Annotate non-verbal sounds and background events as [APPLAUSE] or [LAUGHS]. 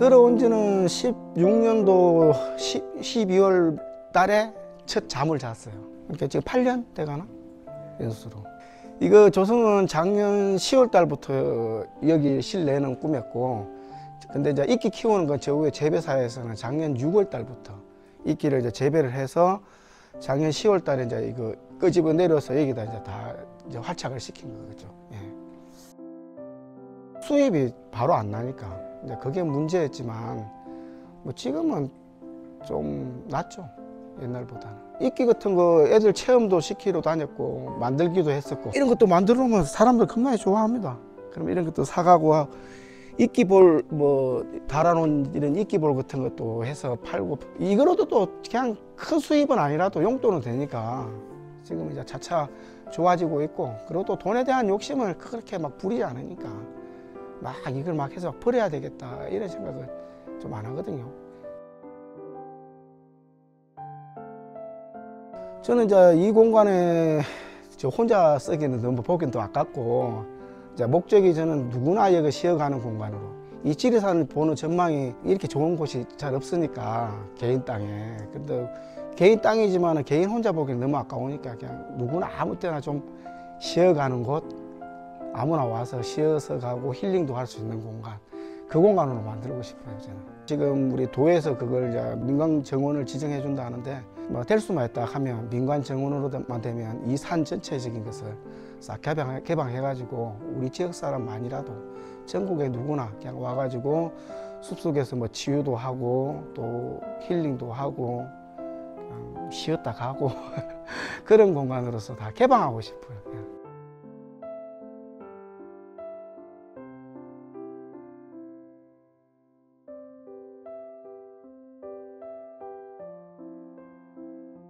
들어온 지는 16년도 12월 달에 첫 잠을 잤어요. 그러니까 지금 8년 돼가나? 연수로. 이거 조성은 작년 10월 달부터 여기 실내는 꾸몄고, 근데 이제 이끼 키우는 건저 위에 재배사에서는 작년 6월 달부터 이끼를 이제 재배를 해서 작년 10월 달에 이제 이거 끄집어 내려서 여기다 이제 다 이제 활착을 시킨 거죠. 예. 수입이 바로 안 나니까 이제 그게 문제였지만 뭐 지금은 좀 낫죠 옛날보다는. 이끼 같은 거 애들 체험도 시키러 다녔고 만들기도 했었고. 이런 것도 만들어 놓으면 사람들 겁나게 좋아합니다. 그럼 이런 것도 사가고 하고 이끼볼 뭐 달아놓은 이런 이끼볼 같은 것도 해서 팔고 이거로도 또 그냥 큰 수입은 아니라도 용돈은 되니까 지금 이제 차차 좋아지고 있고 그리고 또 돈에 대한 욕심을 그렇게 막 부리지 않으니까 막 이걸 막 해서 버려야 되겠다 이런 생각을 좀 안 하거든요. 저는 이제 이 공간에 저 혼자 쓰기는 너무 보기는 또 아깝고 이제 목적이 저는 누구나 여기 쉬어가는 공간으로 이 지리산을 보는 전망이 이렇게 좋은 곳이 잘 없으니까 개인 땅에 근데 개인 땅이지만 개인 혼자 보기는 너무 아까우니까 그냥 누구나 아무 때나 좀 쉬어가는 곳 아무나 와서 쉬어서 가고 힐링도 할 수 있는 공간 그 공간으로 만들고 싶어요 저는 지금 우리 도에서 그걸 이제 민간 정원을 지정해 준다 하는데 뭐 될 수만 있다 하면 민간 정원으로만 되면 이 산 전체적인 것을 싹 개방, 개방해 가지고 우리 지역 사람만이라도 전국에 누구나 그냥 와 가지고 숲속에서 뭐 치유도 하고 또 힐링도 하고 쉬었다 가고 [LAUGHS] 그런 공간으로서 다 개방하고 싶어요.